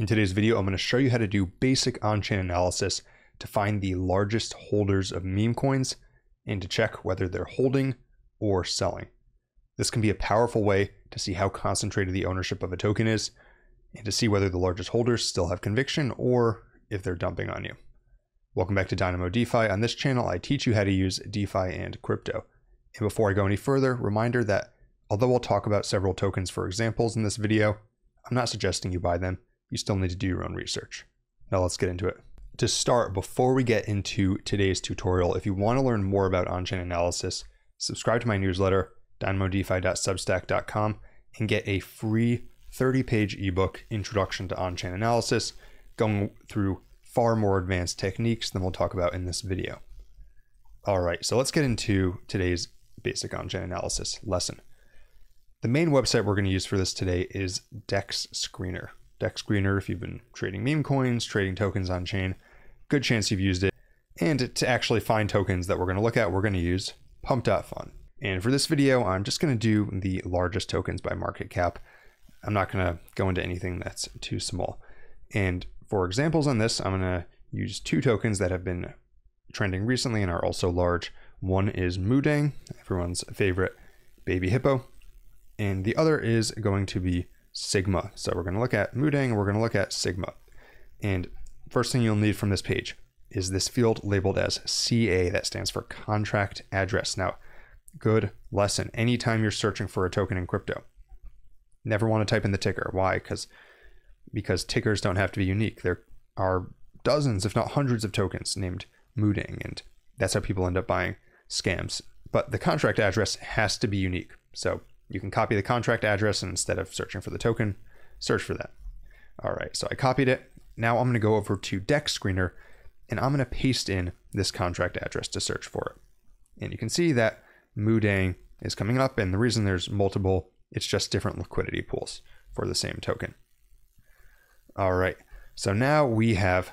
In today's video, I'm going to show you how to do basic on-chain analysis to find the largest holders of meme coins and to check whether they're holding or selling. This can be a powerful way to see how concentrated the ownership of a token is and to see whether the largest holders still have conviction or if they're dumping on you. Welcome back to Dynamo DeFi. On this channel, I teach you how to use DeFi and crypto. And before I go any further, reminder that although I'll talk about several tokens for examples in this video, I'm not suggesting you buy them. You still need to do your own research. Now let's get into it. To start, before we get into today's tutorial, if you want to learn more about on-chain analysis, subscribe to my newsletter, dynamodefi.substack.com, and get a free 30-page ebook, Introduction to On-Chain Analysis, going through far more advanced techniques than we'll talk about in this video. All right, so let's get into today's basic on-chain analysis lesson. The main website we're going to use for this today is Dex Screener. Dex Screener, if you've been trading meme coins, trading tokens on chain, good chance you've used it. And to actually find tokens that we're going to look at, we're going to use Pump.fun. And for this video, I'm just going to do the largest tokens by market cap. I'm not going to go into anything that's too small. And for examples on this, I'm going to use two tokens that have been trending recently and are also large. One is Moodang, everyone's favorite baby hippo, and the other is going to be Sigma. So we're going to look at Moodang and we're going to look at Sigma. And first thing you'll need from this page is this field labeled as CA that stands for contract address. Now, good lesson. Anytime you're searching for a token in crypto, never want to type in the ticker. Why? Because because tickers don't have to be unique. There are dozens, if not hundreds, of tokens named Moodang, and that's how people end up buying scams. But the contract address has to be unique. So you can copy the contract address and instead of searching for the token, search for that. All right, so I copied it. Now I'm going to go over to Dex Screener and I'm going to paste in this contract address to search for it. And you can see that Mudang is coming up, and the reason there's multiple, it's just different liquidity pools for the same token. All right, so now we have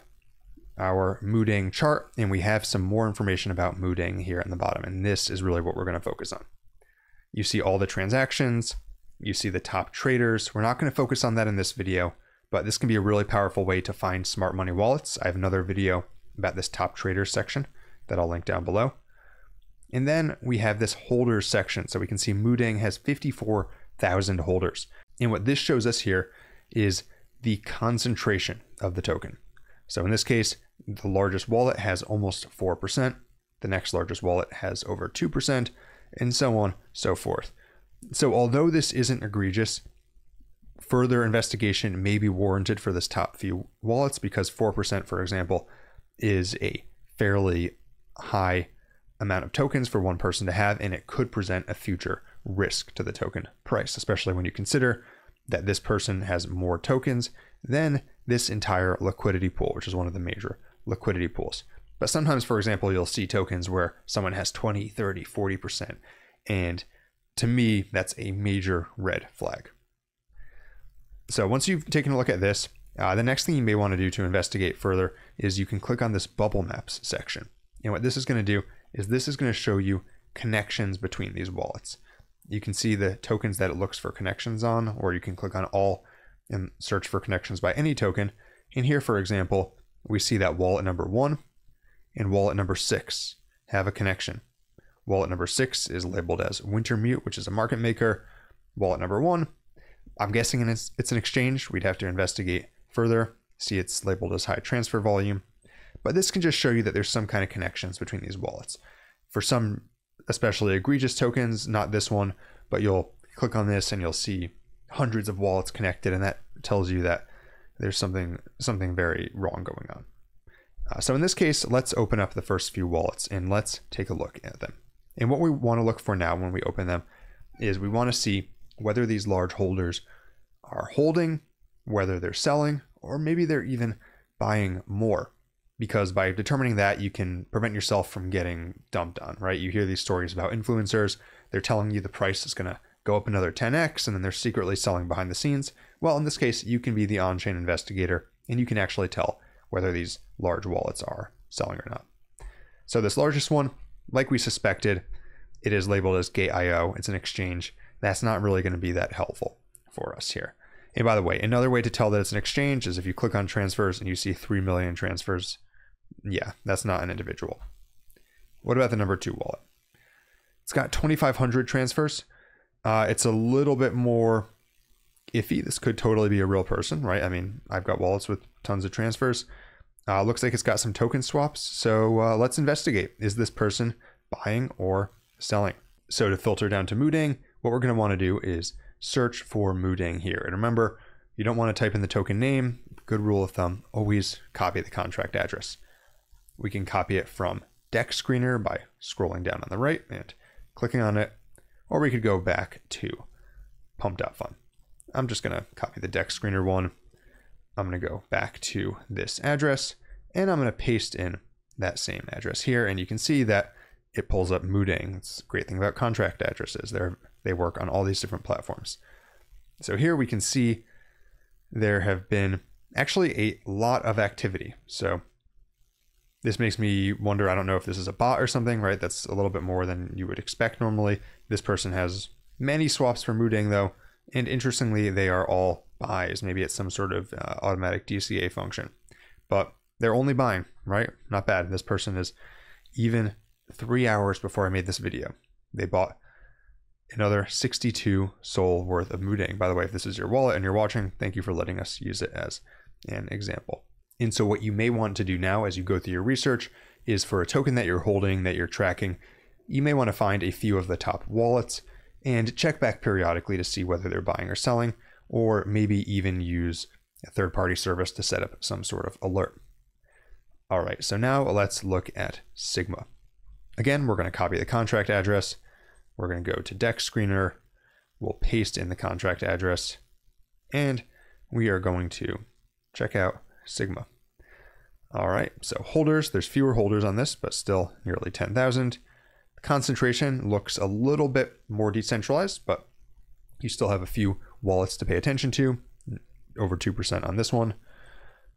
our Mudang chart, and we have some more information about Mudang here in the bottom, and this is really what we're going to focus on. You see all the transactions, you see the top traders. We're not going to focus on that in this video, but this can be a really powerful way to find smart money wallets. I have another video about this top traders section that I'll link down below. And then we have this holders section. So we can see Mudang has 54,000 holders. And what this shows us here is the concentration of the token. So in this case, the largest wallet has almost 4%. The next largest wallet has over 2% and so on, so forth. So, although this isn't egregious, further investigation may be warranted for this top few wallets because 4%, for example, is a fairly high amount of tokens for one person to have, and it could present a future risk to the token price, especially when you consider that this person has more tokens than this entire liquidity pool, which is one of the major liquidity pools. But sometimes, for example, you'll see tokens where someone has 20, 30, 40%. And to me, that's a major red flag. So once you've taken a look at this, uh, the next thing you may want to do to investigate further is you can click on this bubble maps section. And what this is going to do is this is going to show you connections between these wallets. You can see the tokens that it looks for connections on, or you can click on all and search for connections by any token. And here, for example, we see that wallet number one and wallet number six have a connection. Wallet number six is labeled as Wintermute, which is a market maker. Wallet number one, I'm guessing it's, it's an exchange. We'd have to investigate further, see it's labeled as high transfer volume. But this can just show you that there's some kind of connections between these wallets. For some especially egregious tokens, not this one, but you'll click on this and you'll see hundreds of wallets connected, and that tells you that there's something something very wrong going on. Uh, so in this case, let's open up the first few wallets and let's take a look at them. And what we want to look for now when we open them is we want to see whether these large holders are holding, whether they're selling, or maybe they're even buying more. Because by determining that, you can prevent yourself from getting dumped on, right? You hear these stories about influencers, they're telling you the price is going to go up another 10x, and then they're secretly selling behind the scenes. Well, in this case, you can be the on chain investigator and you can actually tell whether these large wallets are selling or not. So this largest one, like we suspected, it is labeled as Gate.io. It's an exchange. That's not really going to be that helpful for us here. And by the way, another way to tell that it's an exchange is if you click on transfers and you see 3 million transfers. Yeah, that's not an individual. What about the number two wallet? It's got 2,500 transfers. Uh, it's a little bit more iffy. This could totally be a real person, right? I mean, I've got wallets with tons of transfers. Uh, looks like it's got some token swaps. So uh, let's investigate. Is this person buying or selling? So to filter down to Moodang, what we're going to want to do is search for Moodang here. And remember, you don't want to type in the token name. Good rule of thumb, always copy the contract address. We can copy it from Dex Screener by scrolling down on the right and clicking on it, or we could go back to pump.fun. I'm just going to copy the Dex Screener one. I'm going to go back to this address and I'm going to paste in that same address here. And you can see that it pulls up Moodang. It's a great thing about contract addresses. They're, they work on all these different platforms. So here we can see there have been actually a lot of activity. So this makes me wonder, I don't know if this is a bot or something, right? That's a little bit more than you would expect normally. This person has many swaps for Moodang though. And interestingly, they are all buys. Maybe it's some sort of uh, automatic DCA function, but they're only buying, right? Not bad. This person is even three hours before I made this video. They bought another 62 SOL worth of Moodang. By the way, if this is your wallet and you're watching, thank you for letting us use it as an example. And so what you may want to do now as you go through your research is for a token that you're holding, that you're tracking, you may want to find a few of the top wallets and check back periodically to see whether they're buying or selling, or maybe even use a third party service to set up some sort of alert. All right, so now let's look at Sigma. Again, we're going to copy the contract address. We're going to go to Dex Screener. We'll paste in the contract address, and we are going to check out Sigma. All right, so holders, there's fewer holders on this, but still nearly 10,000. Concentration looks a little bit more decentralized, but you still have a few wallets to pay attention to. Over 2% on this one.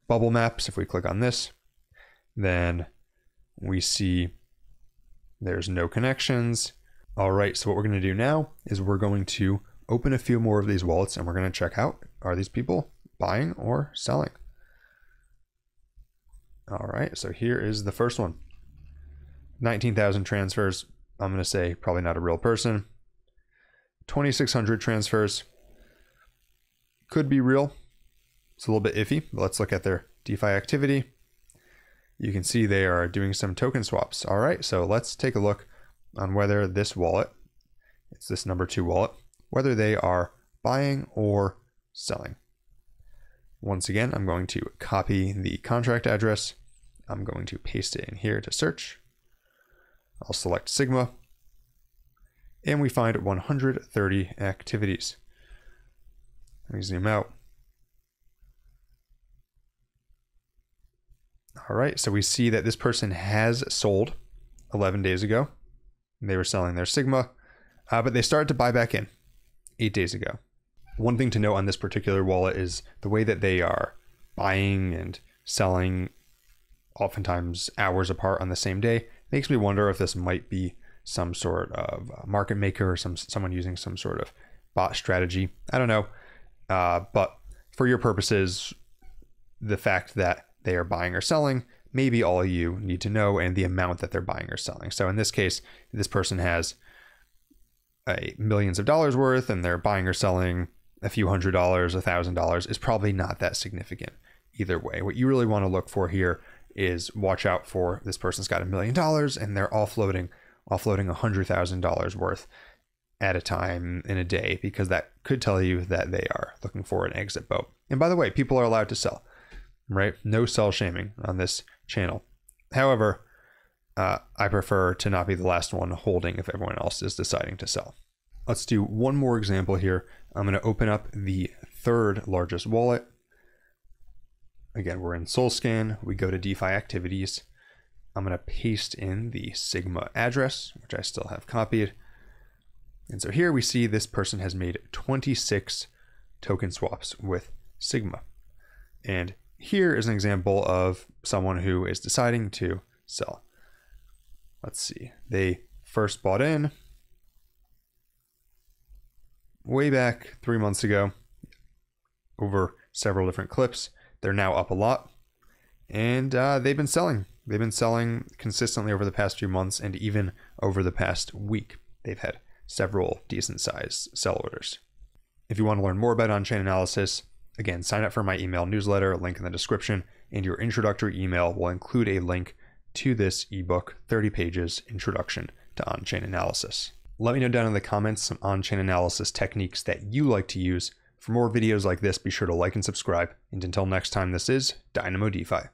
Bubble maps, if we click on this, then we see there's no connections. All right, so what we're going to do now is we're going to open a few more of these wallets and we're going to check out are these people buying or selling? All right, so here is the first one 19,000 transfers. I'm going to say probably not a real person. 2,600 transfers. Could be real. It's a little bit iffy. let's look at their DeFi activity. You can see they are doing some token swaps. All right, so let's take a look on whether this wallet, it's this number two wallet, whether they are buying or selling. Once again, I'm going to copy the contract address I'm going to paste it in here to search. I'll select Sigma. And we find 130 activities. Let me zoom out. All right, so we see that this person has sold 11 days ago. They were selling their Sigma, uh, but they started to buy back in eight days ago. One thing to note on this particular wallet is the way that they are buying and selling oftentimes hours apart on the same day, makes me wonder if this might be some sort of market maker or some someone using some sort of bot strategy. I don't know, uh, but for your purposes, the fact that they are buying or selling maybe all you need to know and the amount that they're buying or selling. So in this case, this person has a millions of dollars worth and they're buying or selling a few hundred dollars, a thousand dollars is probably not that significant either way. What you really want to look for here is watch out for this person's got a million dollars and they're offloading offloading a hundred thousand dollars worth at a time in a day because that could tell you that they are looking for an exit boat. And by the way, people are allowed to sell, right? No sell shaming on this channel. However, uh, I prefer to not be the last one holding if everyone else is deciding to sell. Let's do one more example here. I'm going to open up the third largest wallet Again, we're in Solscan. We go to DeFi activities. I'm going to paste in the Sigma address, which I still have copied. And so here we see this person has made 26 token swaps with Sigma. And here is an example of someone who is deciding to sell. Let's see. They first bought in way back three months ago over several different clips. They're now up a lot, and uh, they've been selling. They've been selling consistently over the past few months, and even over the past week, they've had several decent sized sell orders. If you want to learn more about on chain analysis, again, sign up for my email newsletter, link in the description, and your introductory email will include a link to this ebook 30 pages introduction to on chain analysis. Let me know down in the comments some on chain analysis techniques that you like to use. For more videos like this, be sure to like and subscribe. And until next time, this is Dynamo DeFi.